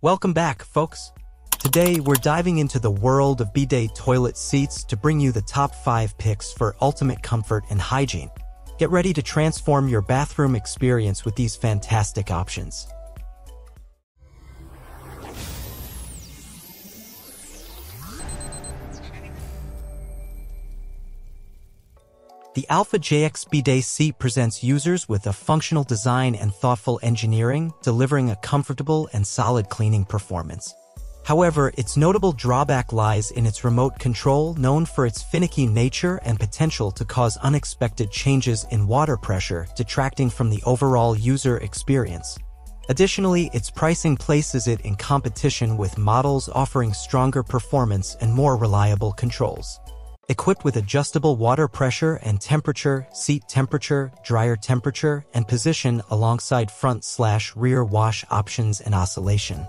Welcome back, folks. Today, we're diving into the world of bidet toilet seats to bring you the top 5 picks for ultimate comfort and hygiene. Get ready to transform your bathroom experience with these fantastic options. The Alpha JX Bidet seat presents users with a functional design and thoughtful engineering, delivering a comfortable and solid cleaning performance. However, its notable drawback lies in its remote control, known for its finicky nature and potential to cause unexpected changes in water pressure, detracting from the overall user experience. Additionally, its pricing places it in competition with models offering stronger performance and more reliable controls. Equipped with adjustable water pressure and temperature, seat temperature, dryer temperature, and position alongside front slash rear wash options and oscillation.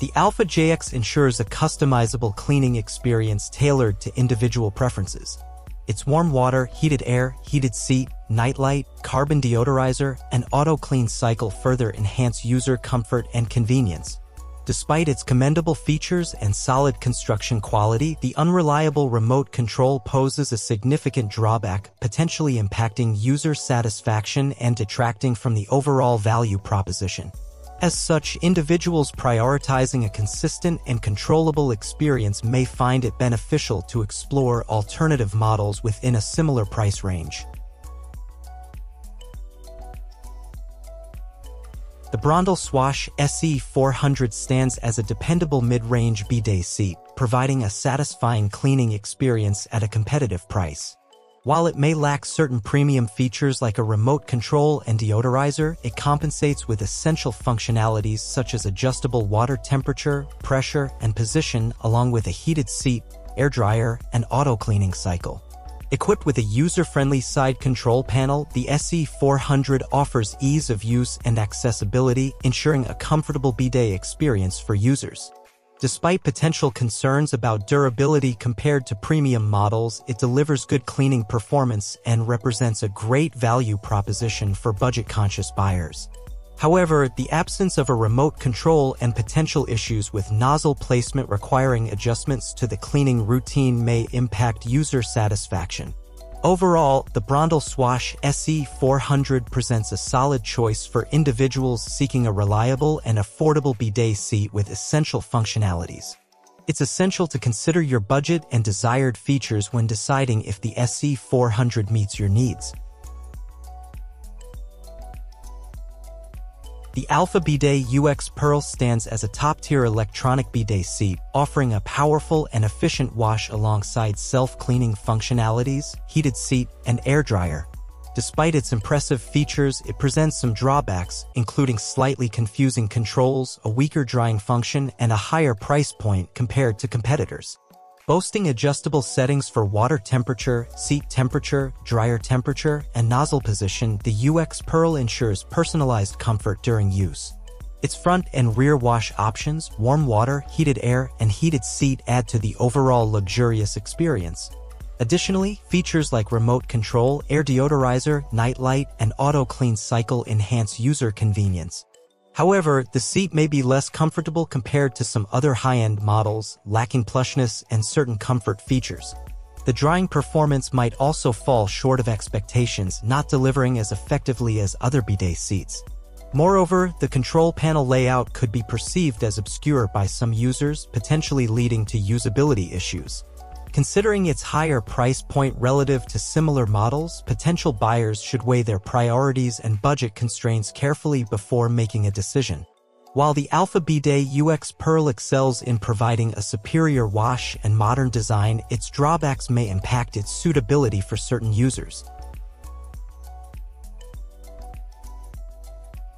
The Alpha JX ensures a customizable cleaning experience tailored to individual preferences. Its warm water, heated air, heated seat, nightlight, carbon deodorizer, and auto-clean cycle further enhance user comfort and convenience. Despite its commendable features and solid construction quality, the unreliable remote control poses a significant drawback, potentially impacting user satisfaction and detracting from the overall value proposition. As such, individuals prioritizing a consistent and controllable experience may find it beneficial to explore alternative models within a similar price range. The Brondell Swash SE400 stands as a dependable mid-range bidet seat, providing a satisfying cleaning experience at a competitive price. While it may lack certain premium features like a remote control and deodorizer, it compensates with essential functionalities such as adjustable water temperature, pressure, and position along with a heated seat, air dryer, and auto-cleaning cycle. Equipped with a user-friendly side control panel, the SE400 offers ease of use and accessibility, ensuring a comfortable bidet experience for users. Despite potential concerns about durability compared to premium models, it delivers good cleaning performance and represents a great value proposition for budget-conscious buyers. However, the absence of a remote control and potential issues with nozzle placement requiring adjustments to the cleaning routine may impact user satisfaction. Overall, the Brondell Swash SE400 presents a solid choice for individuals seeking a reliable and affordable bidet seat with essential functionalities. It's essential to consider your budget and desired features when deciding if the SE400 meets your needs. The Alpha Bidet UX Pearl stands as a top-tier electronic bidet seat, offering a powerful and efficient wash alongside self-cleaning functionalities, heated seat, and air dryer. Despite its impressive features, it presents some drawbacks, including slightly confusing controls, a weaker drying function, and a higher price point compared to competitors. Boasting adjustable settings for water temperature, seat temperature, dryer temperature, and nozzle position, the UX Pearl ensures personalized comfort during use. Its front and rear wash options, warm water, heated air, and heated seat add to the overall luxurious experience. Additionally, features like remote control, air deodorizer, nightlight, and auto clean cycle enhance user convenience. However, the seat may be less comfortable compared to some other high-end models, lacking plushness and certain comfort features. The drying performance might also fall short of expectations, not delivering as effectively as other bidet seats. Moreover, the control panel layout could be perceived as obscure by some users, potentially leading to usability issues. Considering its higher price point relative to similar models, potential buyers should weigh their priorities and budget constraints carefully before making a decision. While the Alpha Bidet UX Pearl excels in providing a superior wash and modern design, its drawbacks may impact its suitability for certain users.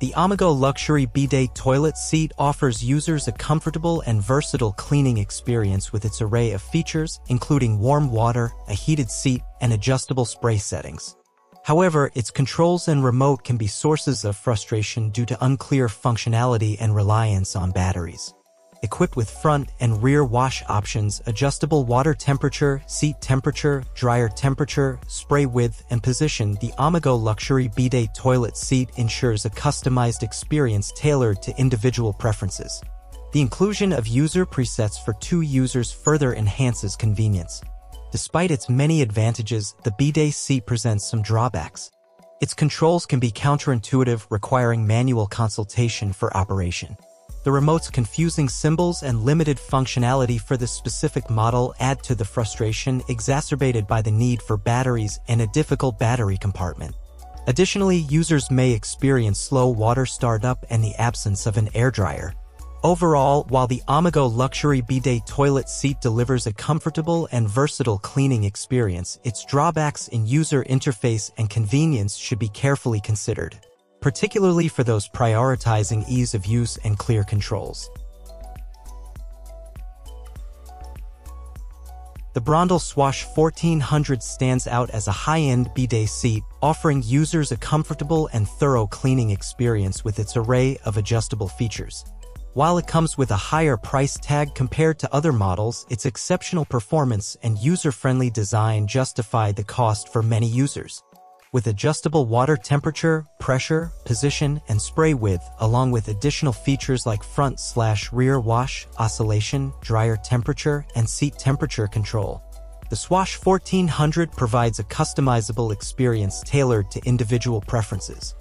The Omigo Luxury Bidet Toilet Seat offers users a comfortable and versatile cleaning experience with its array of features, including warm water, a heated seat, and adjustable spray settings. However, its controls and remote can be sources of frustration due to unclear functionality and reliance on batteries equipped with front and rear wash options, adjustable water temperature, seat temperature, dryer temperature, spray width, and position, the Omigo Luxury Bidet toilet seat ensures a customized experience tailored to individual preferences. The inclusion of user presets for two users further enhances convenience. Despite its many advantages, the bidet seat presents some drawbacks. Its controls can be counterintuitive, requiring manual consultation for operation. The remote's confusing symbols and limited functionality for this specific model add to the frustration exacerbated by the need for batteries and a difficult battery compartment. Additionally, users may experience slow water startup and the absence of an air dryer. Overall, while the Omigo Luxury Bidet toilet seat delivers a comfortable and versatile cleaning experience, its drawbacks in user interface and convenience should be carefully considered particularly for those prioritizing ease of use and clear controls. The Brondell Swash 1400 stands out as a high-end bidet seat, offering users a comfortable and thorough cleaning experience with its array of adjustable features. While it comes with a higher price tag compared to other models, its exceptional performance and user-friendly design justify the cost for many users with adjustable water temperature, pressure, position, and spray width, along with additional features like front slash rear wash, oscillation, dryer temperature, and seat temperature control. The Swash 1400 provides a customizable experience tailored to individual preferences.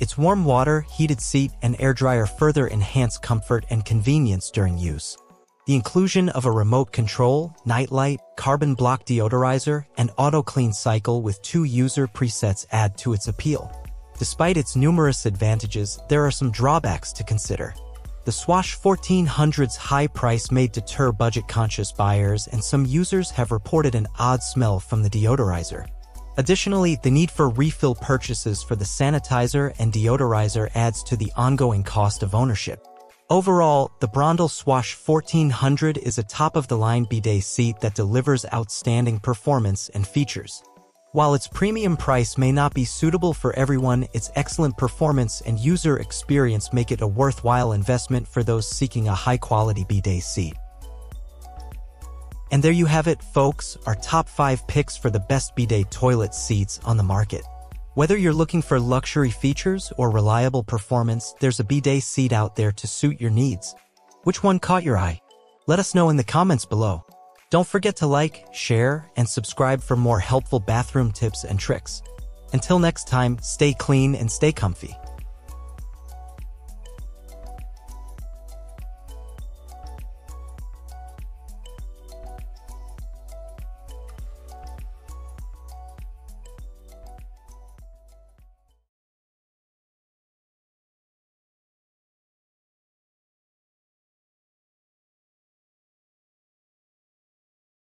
Its warm water, heated seat, and air dryer further enhance comfort and convenience during use. The inclusion of a remote control, nightlight, carbon block deodorizer, and auto clean cycle with two user presets add to its appeal. Despite its numerous advantages, there are some drawbacks to consider. The Swash 1400's high price may deter budget-conscious buyers and some users have reported an odd smell from the deodorizer. Additionally, the need for refill purchases for the sanitizer and deodorizer adds to the ongoing cost of ownership. Overall, the Brondell Swash 1400 is a top-of-the-line bidet seat that delivers outstanding performance and features. While its premium price may not be suitable for everyone, its excellent performance and user experience make it a worthwhile investment for those seeking a high-quality bidet seat. And there you have it, folks, our top 5 picks for the best bidet toilet seats on the market. Whether you're looking for luxury features or reliable performance, there's a bidet seat out there to suit your needs. Which one caught your eye? Let us know in the comments below. Don't forget to like, share, and subscribe for more helpful bathroom tips and tricks. Until next time, stay clean and stay comfy.